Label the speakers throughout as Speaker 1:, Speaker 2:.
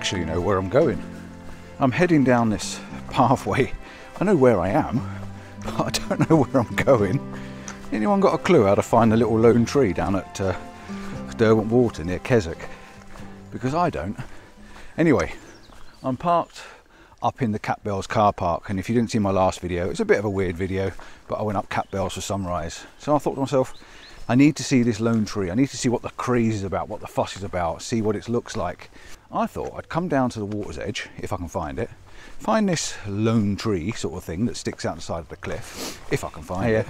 Speaker 1: actually know where I'm going. I'm heading down this pathway. I know where I am, but I don't know where I'm going. Anyone got a clue how to find the little lone tree down at uh, Derwent Water near Keswick? Because I don't. Anyway, I'm parked up in the Cat Bells car park, and if you didn't see my last video, it's a bit of a weird video, but I went up Cat Bells for sunrise. So I thought to myself, I need to see this lone tree. I need to see what the craze is about, what the fuss is about, see what it looks like. I thought I'd come down to the water's edge, if I can find it, find this lone tree sort of thing that sticks out the side of the cliff, if I can find it,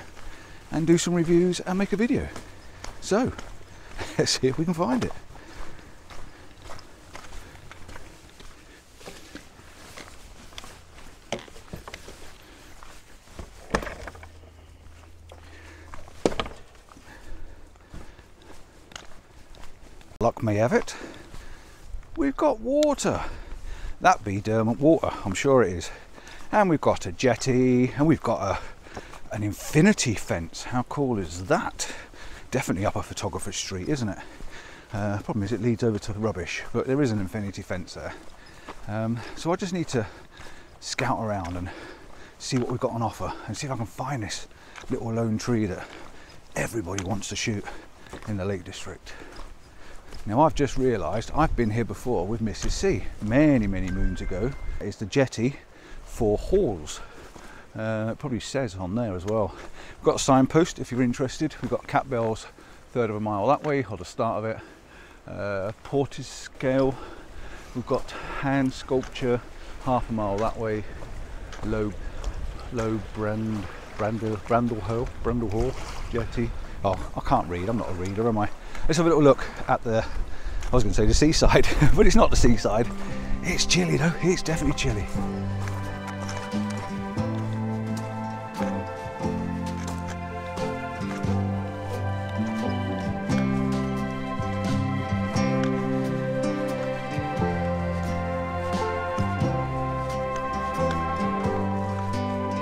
Speaker 1: and do some reviews and make a video. So, let's see if we can find it. Luck may have it. We've got water. That be Derwent water, I'm sure it is. And we've got a jetty, and we've got a an infinity fence. How cool is that? Definitely up a photographer's street, isn't it? Uh, problem is it leads over to rubbish, but there is an infinity fence there. Um, so I just need to scout around and see what we've got on offer and see if I can find this little lone tree that everybody wants to shoot in the Lake District. Now I've just realised I've been here before with Mrs. C many, many moons ago. It's the jetty for Halls. Uh, it probably says on there as well. We've got a signpost if you're interested. We've got Cat Bells, third of a mile that way, or the start of it. Uh, Portinscale. We've got hand sculpture, half a mile that way. Low, low brand, Brandle, Brandle Hall, Brandle Hall, jetty. Oh, I can't read. I'm not a reader, am I? Let's have a little look at the, I was going to say the seaside, but it's not the seaside. It's chilly though, it's definitely chilly.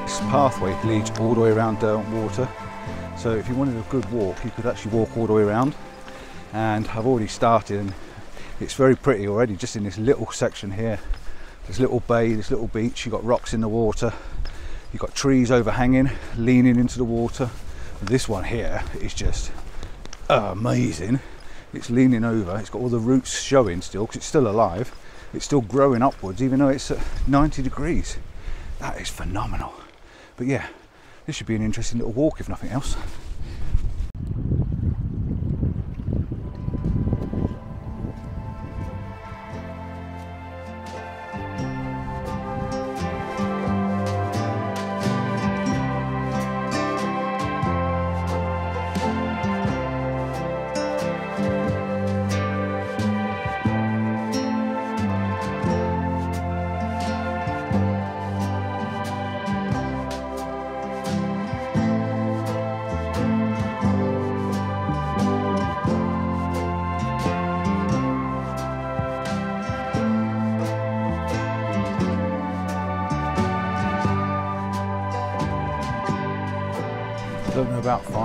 Speaker 1: This pathway leads all the way around Derwent Water. So if you wanted a good walk, you could actually walk all the way around and I've already started and it's very pretty already just in this little section here. This little bay this little beach you've got rocks in the water you've got trees overhanging leaning into the water. This one here is just amazing. It's leaning over it's got all the roots showing still because it's still alive. It's still growing upwards even though it's at 90 degrees. That is phenomenal. But yeah this should be an interesting little walk if nothing else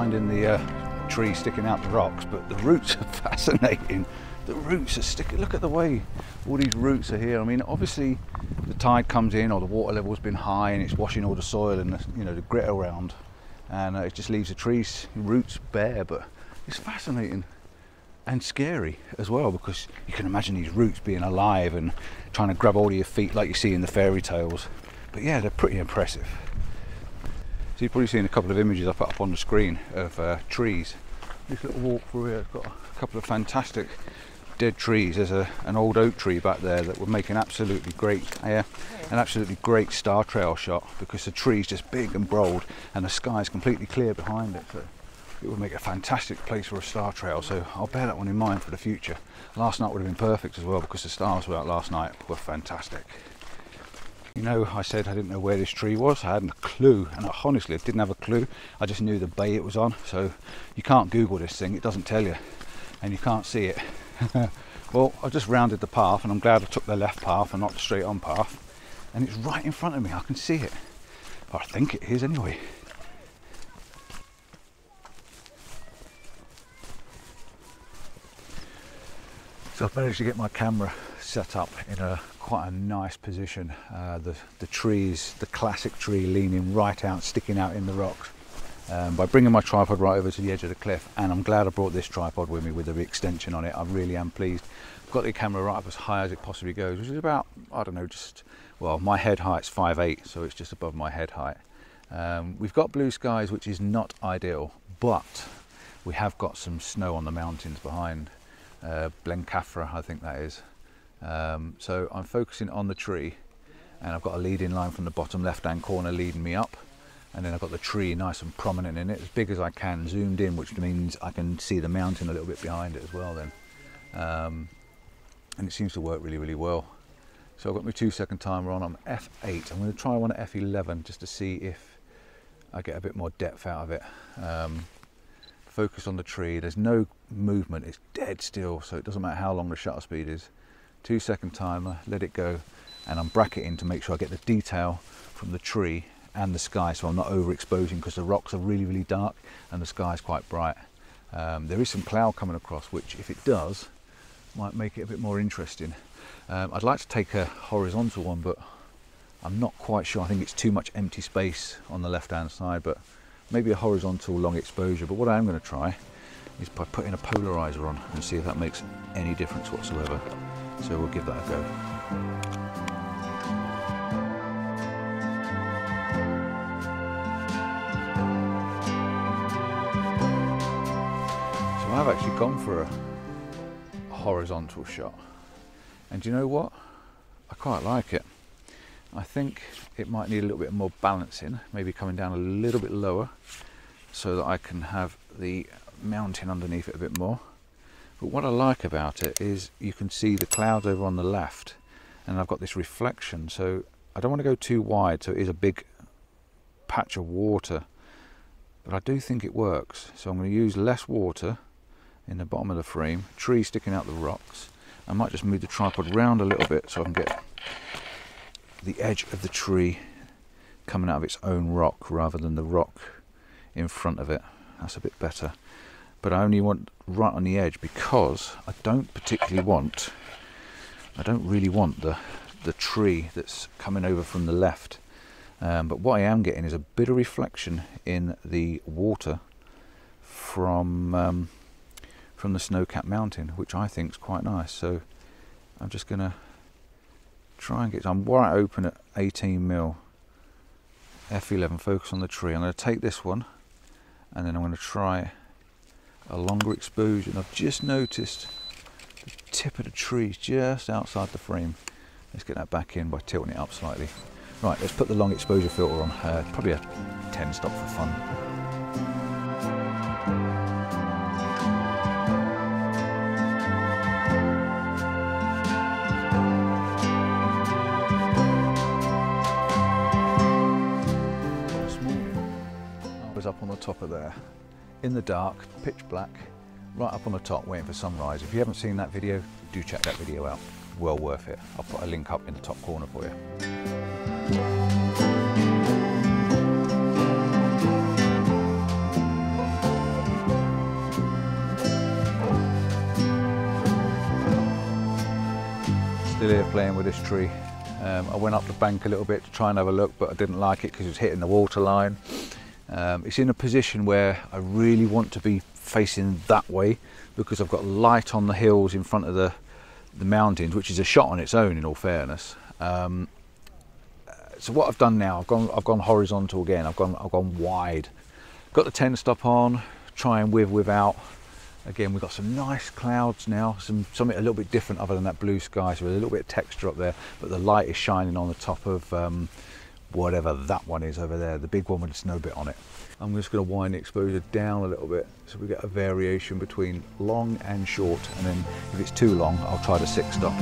Speaker 1: finding the uh, tree sticking out the rocks, but the roots are fascinating. The roots are sticking. Look at the way all these roots are here. I mean, obviously the tide comes in or the water level's been high and it's washing all the soil and the, you know the grit around, and uh, it just leaves the trees roots bare. But it's fascinating and scary as well because you can imagine these roots being alive and trying to grab hold of your feet like you see in the fairy tales. But yeah, they're pretty impressive. So you've probably seen a couple of images I put up on the screen of uh, trees. This little walk through here has got a couple of fantastic dead trees. There's a, an old oak tree back there that would make an absolutely great, yeah, an absolutely great star trail shot because the tree's just big and broad and the sky is completely clear behind it. So it would make a fantastic place for a star trail. So I'll bear that one in mind for the future. Last night would have been perfect as well because the stars were out last night were fantastic. You know, I said I didn't know where this tree was. I hadn't a clue, and I honestly didn't have a clue. I just knew the bay it was on. So you can't Google this thing; it doesn't tell you, and you can't see it. well, I just rounded the path, and I'm glad I took the left path and not the straight-on path. And it's right in front of me. I can see it. Or I think it is anyway. So I've managed to get my camera set up in a quite a nice position. Uh, the, the trees, the classic tree leaning right out, sticking out in the rocks. Um, by bringing my tripod right over to the edge of the cliff and I'm glad I brought this tripod with me with the extension on it I really am pleased I've got the camera right up as high as it possibly goes which is about I don't know just well my head height's 5'8 so it's just above my head height um, we've got blue skies which is not ideal but we have got some snow on the mountains behind uh, Blencathra I think that is um, so I'm focusing on the tree and I've got a leading line from the bottom left hand corner leading me up and then I've got the tree nice and prominent in it as big as I can zoomed in which means I can see the mountain a little bit behind it as well then. Um, and it seems to work really really well. So I've got my two second timer on I'm F8 I'm going to try one at F11 just to see if I get a bit more depth out of it. Um, focus on the tree. There's no movement. It's dead still so it doesn't matter how long the shutter speed is two second timer let it go and I'm bracketing to make sure I get the detail from the tree and the sky so I'm not overexposing because the rocks are really really dark and the sky is quite bright. Um, there is some cloud coming across which if it does might make it a bit more interesting. Um, I'd like to take a horizontal one but I'm not quite sure. I think it's too much empty space on the left hand side but maybe a horizontal long exposure. But what I am going to try is by putting a polarizer on and see if that makes any difference whatsoever so we'll give that a go So I've actually gone for a, horizontal shot. And you know what? I quite like it. I think it might need a little bit more balancing, maybe coming down a little bit lower so that I can have the mountain underneath it a bit more. But what I like about it is you can see the clouds over on the left and I've got this reflection so I don't want to go too wide so it is a big patch of water but I do think it works so I'm going to use less water in the bottom of the frame, tree sticking out the rocks. I might just move the tripod round a little bit so I can get the edge of the tree coming out of its own rock rather than the rock in front of it. That's a bit better. But I only want right on the edge because I don't particularly want, I don't really want the, the tree that's coming over from the left. Um, but what I am getting is a bit of reflection in the water from um, from the snow-capped mountain, which I think is quite nice. So I'm just to try and get. I'm right open at 18 mil f11. Focus on the tree. I'm going to take this one, and then I'm going to try a longer exposure. And I've just noticed the tip of the tree just outside the frame. Let's get that back in by tilting it up slightly. Right, let's put the long exposure filter on. Uh, probably a 10 stop for fun. Up on the top of there in the dark, pitch black, right up on the top waiting for sunrise. If you haven't seen that video, do check that video out. Well worth it. I'll put a link up in the top corner for you. Still here playing with this tree. Um, I went up the bank a little bit to try and have a look, but I didn't like it because it was hitting the water line. Um, it's in a position where I really want to be facing that way because I've got light on the hills in front of the, the mountains, which is a shot on its own in all fairness. Um, so what I've done now, I've gone, I've gone horizontal again, I've gone, I've gone wide. Got the 10 stop on, trying with, without. Again, we've got some nice clouds now, some something a little bit different other than that blue sky, so a little bit of texture up there, but the light is shining on the top of um, whatever that one is over there, the big one with the snow bit on it. I'm just going to wind the exposure down a little bit so we get a variation between long and short and then if it's too long I'll try the six stop.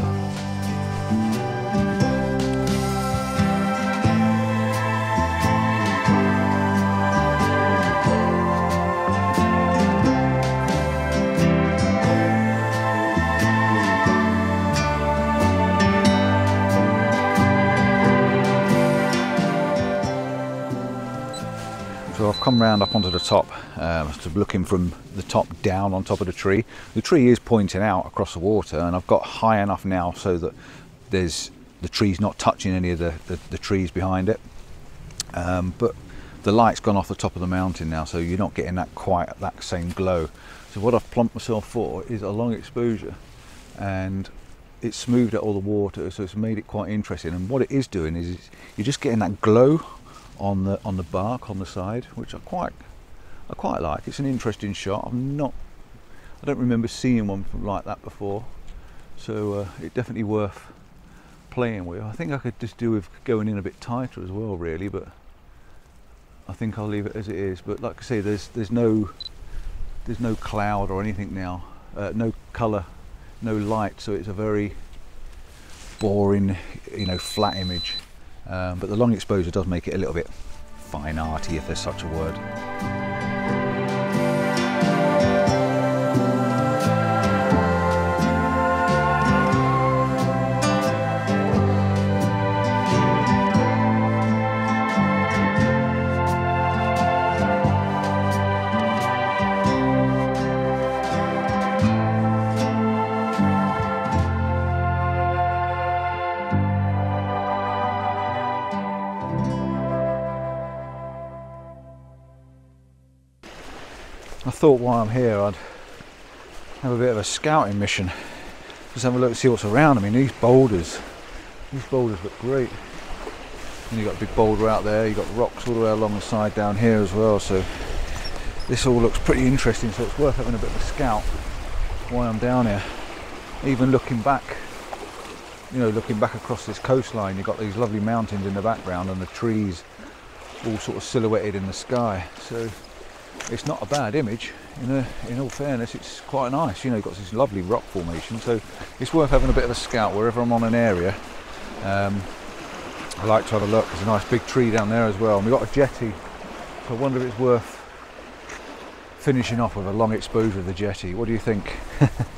Speaker 1: Come round up onto the top, um, sort of looking from the top down on top of the tree. The tree is pointing out across the water and I've got high enough now so that there's the tree's not touching any of the, the, the trees behind it. Um, but the light's gone off the top of the mountain now so you're not getting that quite that same glow. So what I've plumped myself for is a long exposure and it's smoothed out all the water so it's made it quite interesting and what it is doing is you're just getting that glow on the on the bark on the side, which I quite I quite like. It's an interesting shot. I'm not I don't remember seeing one like that before, so uh, it's definitely worth playing with. I think I could just do with going in a bit tighter as well, really, but I think I'll leave it as it is. But like I say, there's there's no there's no cloud or anything now, uh, no colour, no light, so it's a very boring, you know, flat image. Um, but the long exposure does make it a little bit fine arty, if there's such a word. Thought while I'm here I'd have a bit of a scouting mission. Just have a look and see what's around. I mean these boulders, these boulders look great. And you've got a big boulder out there, you've got rocks all the way along the side down here as well. So this all looks pretty interesting, so it's worth having a bit of a scout while I'm down here. Even looking back, you know, looking back across this coastline, you've got these lovely mountains in the background and the trees all sort of silhouetted in the sky. So it's not a bad image. In, a, in all fairness, it's quite nice. You know, you've got this lovely rock formation, so it's worth having a bit of a scout wherever I'm on an area. Um, I like to have a look. There's a nice big tree down there as well, and we've got a jetty. So I wonder if it's worth finishing off with a long exposure of the jetty. What do you think?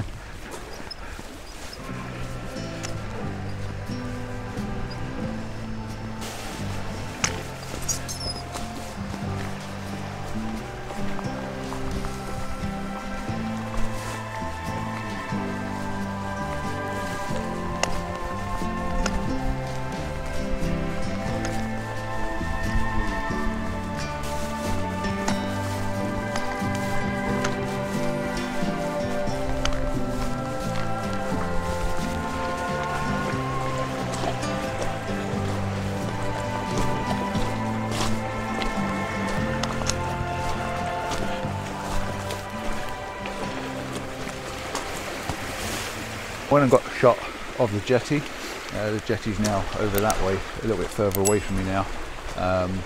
Speaker 1: shot of the jetty. Uh, the jetty's now over that way, a little bit further away from me now. Um,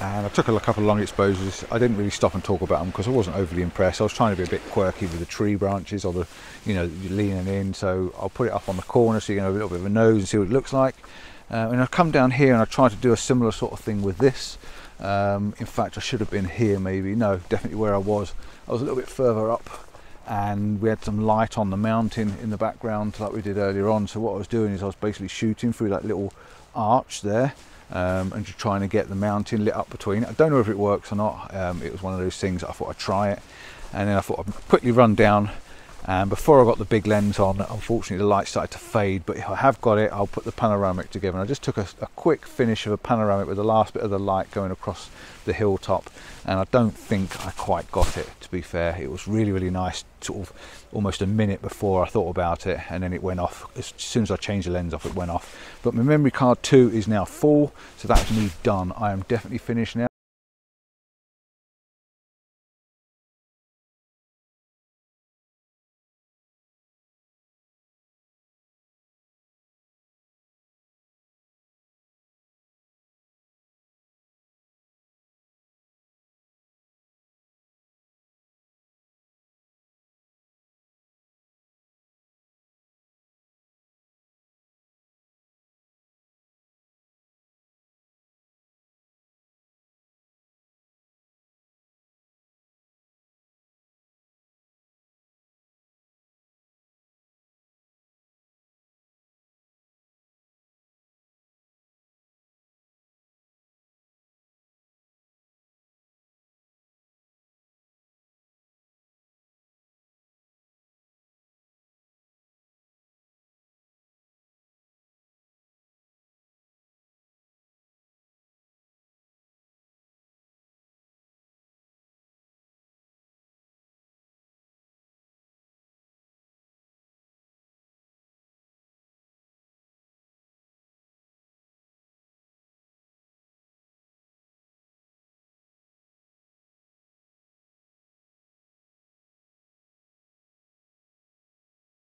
Speaker 1: and I took a couple of long exposures. I didn't really stop and talk about them because I wasn't overly impressed. I was trying to be a bit quirky with the tree branches or the, you know, leaning in. So I'll put it up on the corner so you can have a little bit of a nose and see what it looks like. Uh, and I've come down here and I tried to do a similar sort of thing with this. Um, in fact, I should have been here maybe. No, definitely where I was. I was a little bit further up and we had some light on the mountain in the background like we did earlier on. So what I was doing is I was basically shooting through that little arch there um, and just trying to get the mountain lit up between I don't know if it works or not. Um, it was one of those things I thought I'd try it. And then I thought I'd quickly run down and before I got the big lens on unfortunately the light started to fade but if I have got it I'll put the panoramic together. And I just took a, a, quick finish of a panoramic with the last bit of the light going across the hilltop and I don't think I quite got it to be fair. It was really really nice sort of almost a minute before I thought about it and then it went off. As soon as I changed the lens off it went off. But my memory card 2 is now full so that's me done. I am definitely finished now